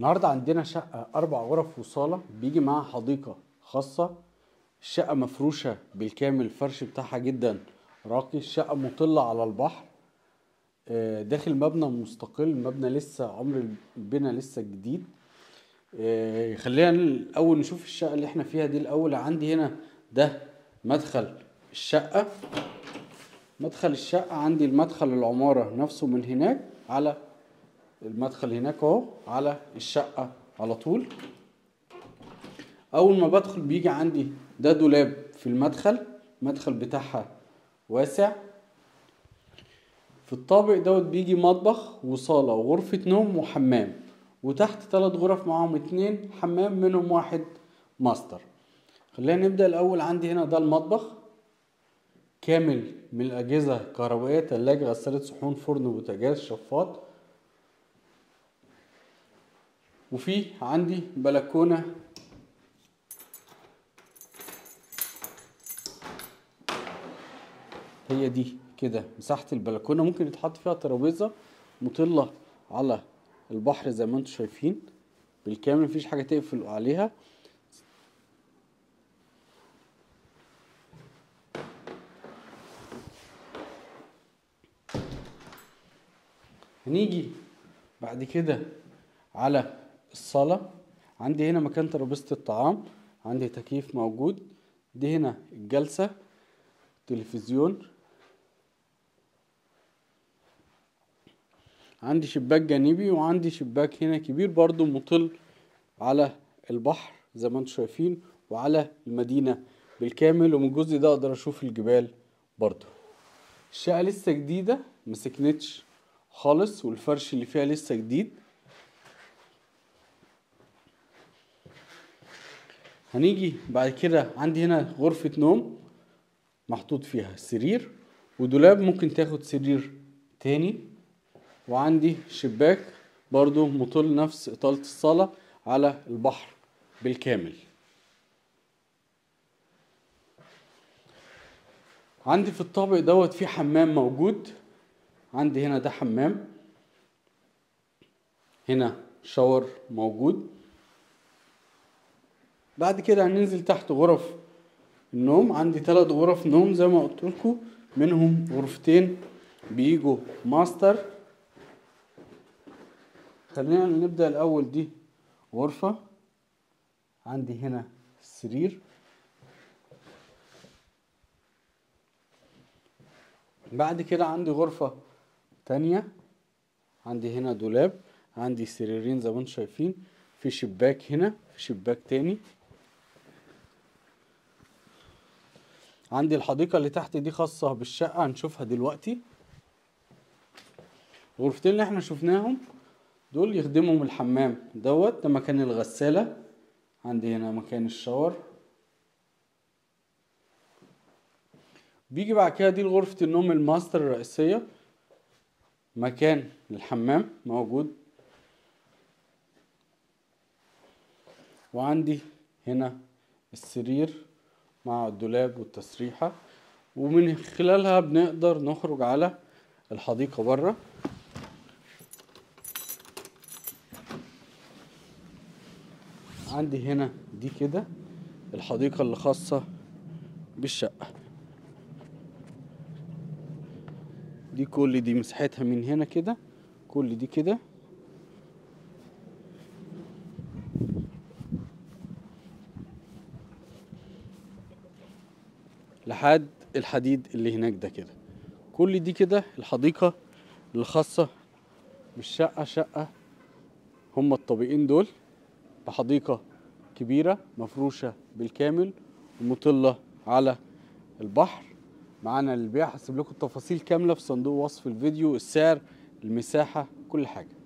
النهارده عندنا شقة أربع غرف وصالة بيجي معاها حديقة خاصة. الشقة مفروشة بالكامل الفرش بتاعها جدا راقي. الشقة مطلة على البحر. آه، داخل مبنى مستقل مبنى لسه عمر البنا لسه جديد. آه، خلينا الأول نشوف الشقة اللي إحنا فيها دي الأول. عندي هنا ده مدخل الشقة. مدخل الشقة عندي المدخل العمارة نفسه من هناك على المدخل هناك اهو على الشقة على طول. أول ما بدخل بيجي عندي ده دولاب في المدخل المدخل بتاعها واسع. في الطابق دوت بيجي مطبخ وصالة وغرفة نوم وحمام وتحت ثلاث غرف معاهم اتنين حمام منهم واحد ماستر. خلينا نبدأ الأول عندي هنا ده المطبخ. كامل من الأجهزة الكهربائية تلاجة غسالة صحون فرن بوتاجاز شفاط. وفي عندي بلكونة. هي دي كده مساحة البلكونة. ممكن يتحط فيها ترابيزة مطلة على البحر زي ما أنتم شايفين. بالكامل مفيش حاجة تقفل عليها. هنيجي بعد كده على الصالة عندي هنا مكان ترابيزة الطعام. عندي تكييف موجود. دي هنا الجلسة. تلفزيون. عندي شباك جانبي وعندي شباك هنا كبير برضو مطل على البحر زي ما أنتم شايفين وعلى المدينة بالكامل. ومن الجزء ده أقدر أشوف الجبال برضو. الشقة لسه جديدة. مسكنتش خالص والفرش اللي فيها لسه جديد. هنيجي بعد كده عندي هنا غرفة نوم محطوط فيها سرير ودولاب ممكن تاخد سرير تاني. وعندي شباك برضو مطل نفس إطالة الصالة على البحر بالكامل. عندي في الطابق دوت في حمام موجود. عندي هنا ده حمام. هنا شاور موجود. بعد كده هننزل تحت غرف النوم. عندي ثلاث غرف نوم زي ما قلت لكم منهم غرفتين بيجوا ماستر. خلينا نبدأ الأول دي غرفة. عندي هنا سرير. بعد كده عندي غرفة تانية. عندي هنا دولاب عندي سريرين زي ما أنتم شايفين. في شباك هنا في شباك تاني. عندي الحديقة اللي تحت دي خاصة بالشقة هنشوفها دلوقتي. الغرفتين اللي إحنا شفناهم دول يخدمهم الحمام دوت ده مكان الغسالة. عندي هنا مكان الشاور. بيجي بعد كده دي غرفة النوم الماستر الرئيسية. مكان للحمام موجود. وعندي هنا السرير. مع الدولاب والتسريحة ومن خلالها بنقدر نخرج على الحديقة بره عندي هنا دي كده الحديقة اللي خاصة بالشقة. دي كل دي مساحتها من هنا كده كل دي كده. لحد الحديد اللي هناك ده كده. كل دي كده الحديقة الخاصة بالشقة شقة هما الطابقين دول بحديقة كبيرة مفروشة بالكامل ومطلة على البحر. معانا للبيع هسيب لكم التفاصيل كاملة في صندوق وصف الفيديو السعر المساحة كل حاجة.